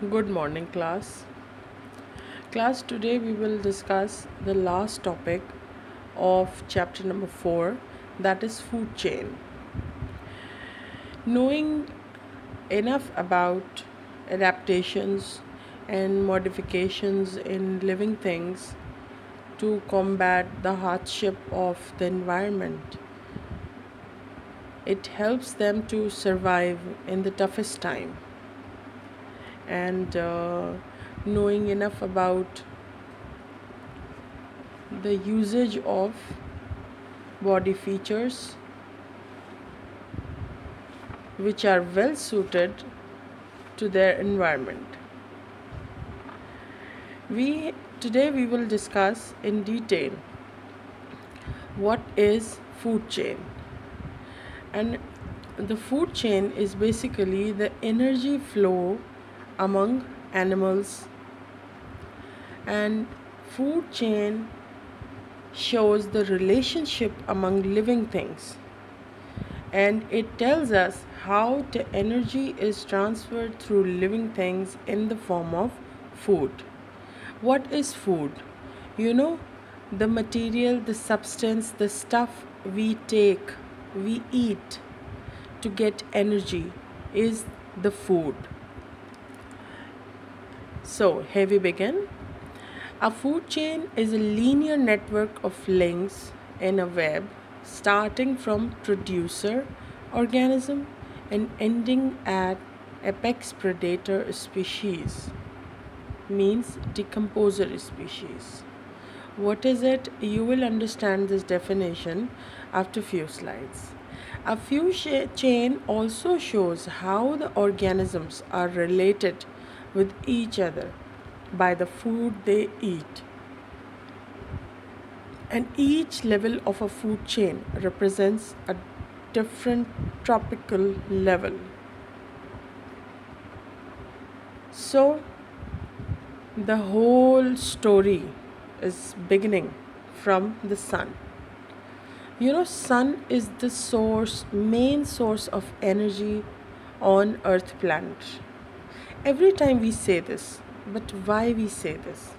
Good morning, class. Class, today we will discuss the last topic of chapter number 4 that is food chain. Knowing enough about adaptations and modifications in living things to combat the hardship of the environment. It helps them to survive in the toughest time and uh, knowing enough about the usage of body features which are well suited to their environment. We today we will discuss in detail what is food chain and the food chain is basically the energy flow among animals. And food chain shows the relationship among living things. And it tells us how the energy is transferred through living things in the form of food. What is food? You know the material the substance the stuff we take we eat to get energy is the food so, here we begin. A food chain is a linear network of links in a web starting from producer organism and ending at apex predator species means decomposer species. What is it? You will understand this definition after few slides. A food chain also shows how the organisms are related with each other by the food they eat. And each level of a food chain represents a different trophic level. So, the whole story is beginning from the sun you know sun is the source main source of energy on earth planet every time we say this but why we say this?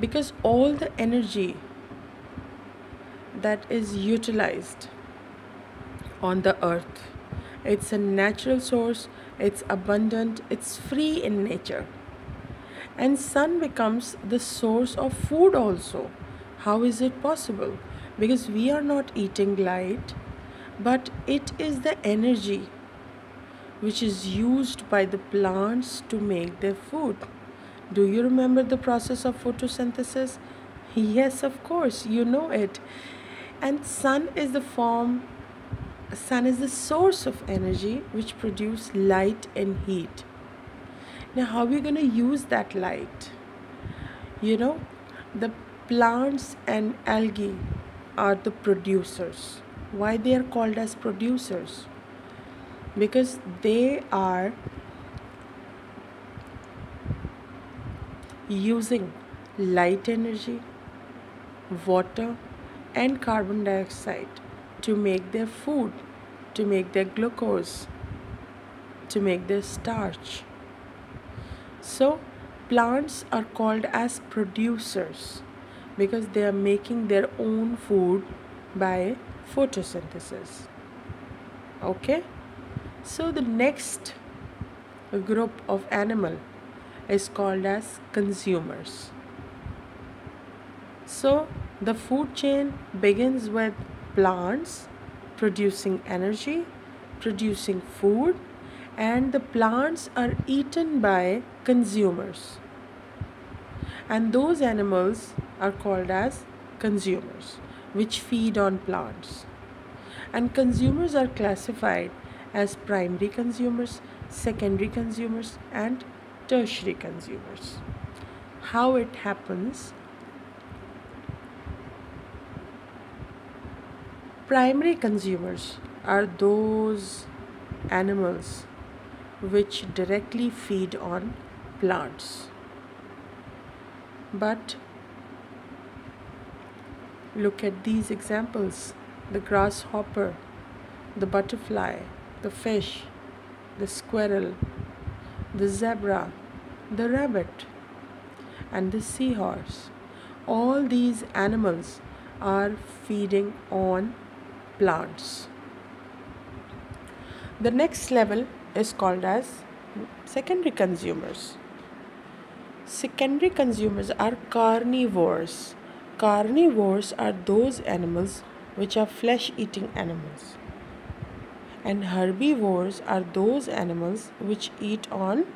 Because all the energy that is utilized on the earth it's a natural source it's abundant it's free in nature. And sun becomes the source of food also. How is it possible? Because we are not eating light but it is the energy which is used by the plants to make their food. Do you remember the process of photosynthesis? Yes, of course, you know it. And sun is the form sun is the source of energy which produce light and heat. Now how are we going to use that light? You know, the plants and algae are the producers. Why they are called as producers? Because they are using light energy, water, and carbon dioxide to make their food, to make their glucose, to make their starch. So, plants are called as producers because they are making their own food by photosynthesis. Okay? So the next group of animal is called as consumers. So the food chain begins with plants producing energy, producing food and the plants are eaten by consumers. And those animals are called as consumers which feed on plants. And consumers are classified as primary consumers, secondary consumers, and tertiary consumers. How it happens? Primary consumers are those animals which directly feed on plants. But look at these examples the grasshopper, the butterfly, the fish, the squirrel, the zebra, the rabbit, and the seahorse. All these animals are feeding on plants. The next level is called as secondary consumers. Secondary consumers are carnivores. Carnivores are those animals which are flesh eating animals. And herbivores are those animals which eat on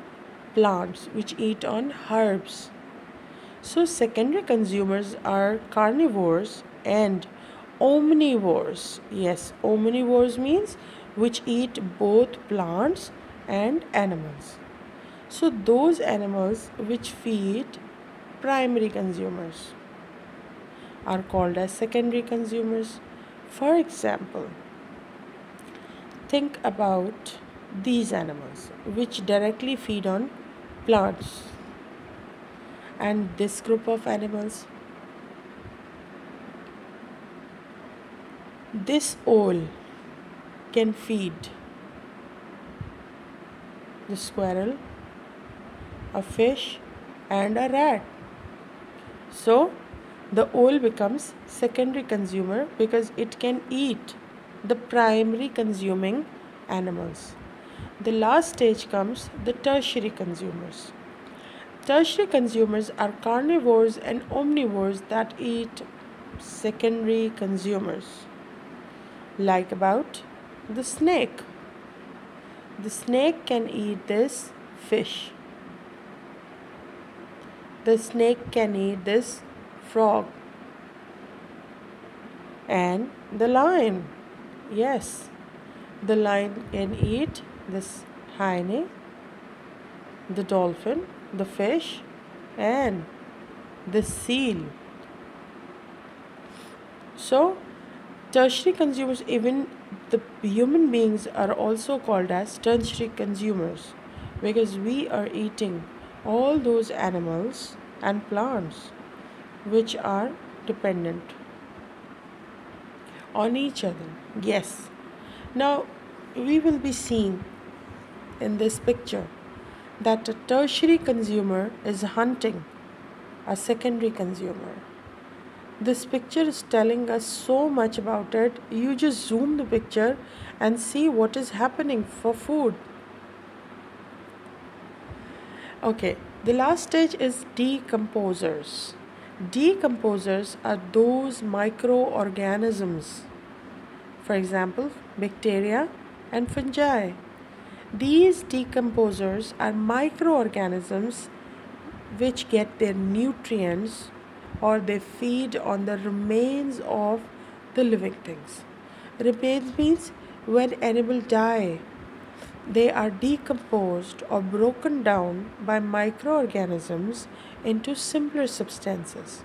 plants, which eat on herbs. So, secondary consumers are carnivores and omnivores. Yes, omnivores means which eat both plants and animals. So, those animals which feed primary consumers are called as secondary consumers. For example, think about these animals which directly feed on plants. And this group of animals this owl can feed the squirrel a fish and a rat. So the owl becomes secondary consumer because it can eat the primary consuming animals the last stage comes the tertiary consumers Tertiary consumers are carnivores and omnivores that eat secondary consumers, like about the snake. The snake can eat this fish. The snake can eat this frog. And the lion, yes, the lion can eat this hyena, the dolphin, the fish and the seal. So, tertiary consumers, even the human beings, are also called as tertiary consumers because we are eating all those animals and plants which are dependent on each other. Yes. Now, we will be seeing in this picture that a tertiary consumer is hunting a secondary consumer. This picture is telling us so much about it. You just zoom the picture and see what is happening for food. Okay, the last stage is decomposers. Decomposers are those microorganisms, for example, bacteria and fungi these decomposers are microorganisms which get their nutrients or they feed on the remains of the living things. Remains means when animals die, they are decomposed or broken down by microorganisms into simpler substances.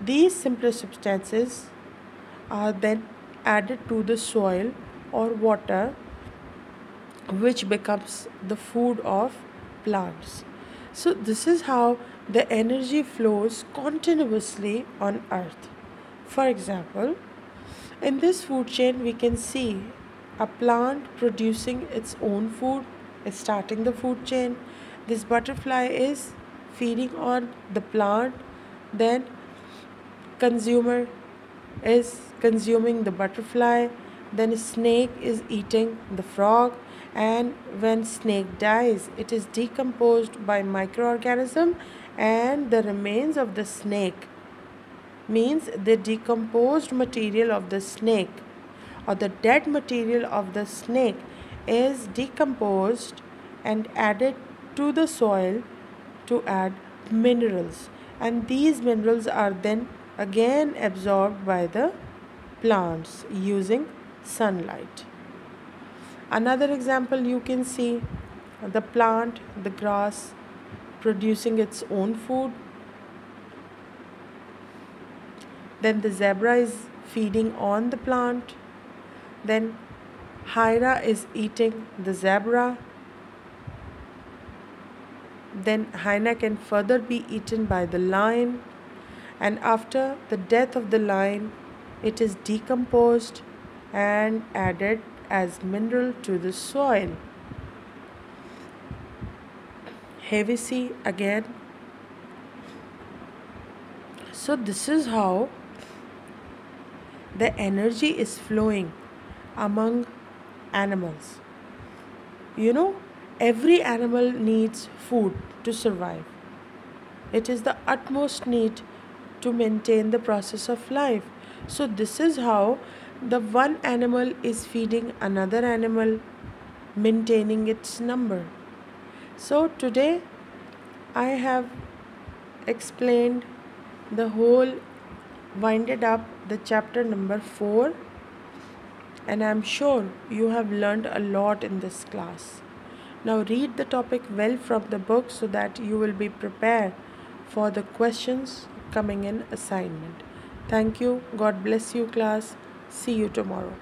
These simpler substances are then added to the soil or water which becomes the food of plants. So, this is how the energy flows continuously on earth. For example, in this food chain, we can see a plant producing its own food, is starting the food chain. This butterfly is feeding on the plant, then consumer is consuming the butterfly, then a snake is eating the frog and when snake dies it is decomposed by microorganism and the remains of the snake means the decomposed material of the snake or the dead material of the snake is decomposed and added to the soil to add minerals and these minerals are then again absorbed by the plants using sunlight Another example you can see the plant, the grass producing its own food. Then the zebra is feeding on the plant. Then hyena is eating the zebra. Then hyena can further be eaten by the lion. And after the death of the lion, it is decomposed and added as mineral to the soil. heavy sea again. So, this is how the energy is flowing among animals. You know, every animal needs food to survive, it is the utmost need to maintain the process of life. So, this is how the one animal is feeding another animal, maintaining its number. So, today I have explained the whole, winded up the chapter number 4, and I'm sure you have learned a lot in this class. Now, read the topic well from the book so that you will be prepared for the questions coming in assignment. Thank you. God bless you, class. See you tomorrow.